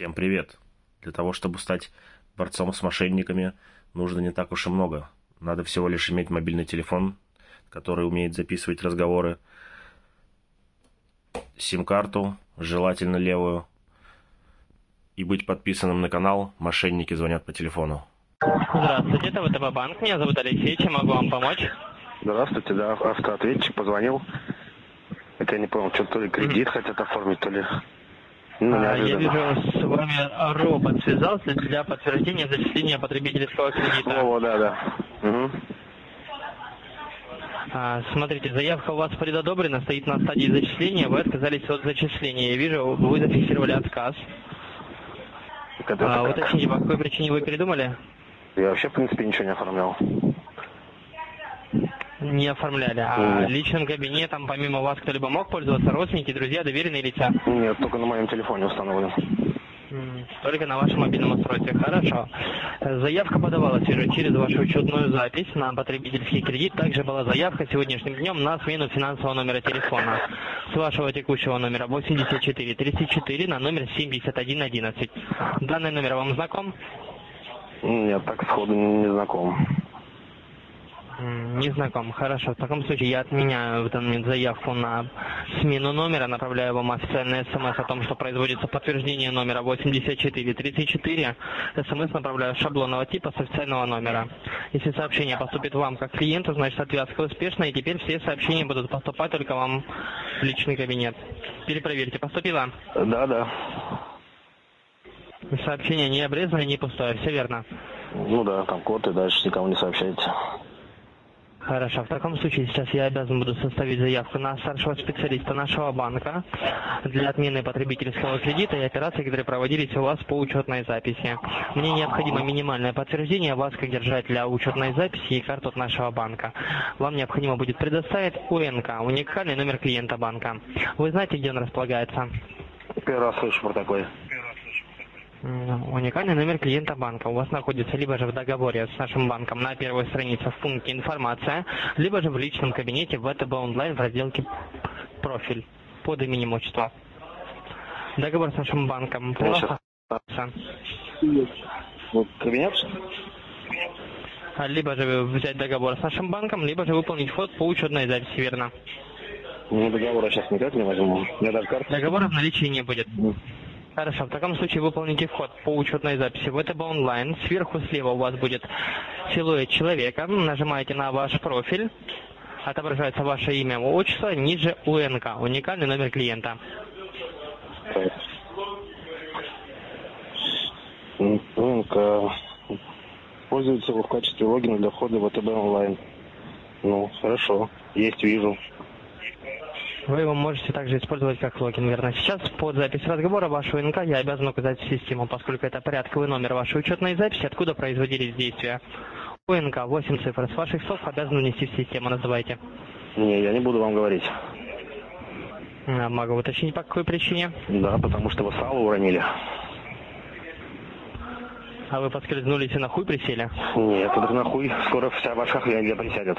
Всем привет! Для того, чтобы стать борцом с мошенниками, нужно не так уж и много. Надо всего лишь иметь мобильный телефон, который умеет записывать разговоры, сим-карту, желательно левую, и быть подписанным на канал «Мошенники звонят по телефону». Здравствуйте, это ВТБ банк. Меня зовут Алексей. Чем могу вам помочь? Здравствуйте, да, автоответчик позвонил. Это я не понял, что то ли кредит хотят оформить, то ли... Ну, А, я вижу, с вами робот связался для подтверждения зачисления потребительского кредита. О, да, да. Мгм. А, смотрите, заявка у вас предодобрена, стоит на стадии зачисления, вы отказались от зачисления. Я вижу, вы зафиксировали отказ. Это А, уточните, по какой причине вы передумали? Я вообще, в принципе, ничего не оформлял. Не оформляли. А Нет. личным кабинетом, помимо вас, кто-либо мог пользоваться? Родственники, друзья, доверенные лица? Нет, только на моем телефоне установлен. Только на вашем мобильном устройстве. Хорошо. Заявка подавалась уже через вашу учетную запись на потребительский кредит. Также была заявка сегодняшним днем на смену финансового номера телефона. С вашего текущего номера 84 34 на номер 7111. Данный номер вам знаком? Нет, так сходу не знаком. Не знаком. Хорошо. В таком случае я отменяю в данный момент заявку на смену номера, направляю вам официальный смс о том, что производится подтверждение номера 8434. СМС направляю шаблонного типа с официального номера. Если сообщение поступит вам как клиенту, значит отвязка успешна, и теперь все сообщения будут поступать только вам в личный кабинет. Перепроверьте, поступило? Да, да. Сообщение не обрезанное, не пустое, все верно. Ну да, там код и дальше никому не сообщаете. Хорошо, в таком случае сейчас я обязан буду составить заявку на старшего специалиста нашего банка для отмены потребительского кредита и операций, которые проводились у вас по учетной записи. Мне необходимо минимальное подтверждение вас как держателя учетной записи и карту от нашего банка. Вам необходимо будет предоставить УНК, уникальный номер клиента банка. Вы знаете, где он располагается? Первый раз слышу про такой. Уникальный номер клиента банка у вас находится либо же в договоре с нашим банком на первой странице в пункте «Информация», либо же в личном кабинете ВТБ онлайн в разделке «Профиль» под именем отчества. Договор с нашим банком. Вот кабинет? А Либо же взять договор с нашим банком, либо же выполнить вход по учетной записи, верно? Ну, договора сейчас никак не возьму. У меня даже карта. Договора в наличии не будет. Хорошо, в таком случае выполните вход по учетной записи ВТБ онлайн. Сверху слева у вас будет силуэт человека. Нажимаете на ваш профиль. Отображается ваше имя, отчество, ниже УНК, уникальный номер клиента. Ну-ка. Пользуется в качестве логина для входа в ВТБ онлайн. Ну, хорошо. Есть, вижу. Вы его можете также использовать как логин, верно? Сейчас под запись разговора вашего УНК я обязан указать в систему, поскольку это порядковый номер вашей учетной записи, откуда производились действия. УНК 8 цифр. С ваших слов обязан внести в систему, называйте. Не, я не буду вам говорить. А, Могу уточнить, по какой причине? Да, потому что вы сало уронили. А вы подскользнулись и на хуй присели? Нет, это нахуй. Скоро вся ваша хрень присядет.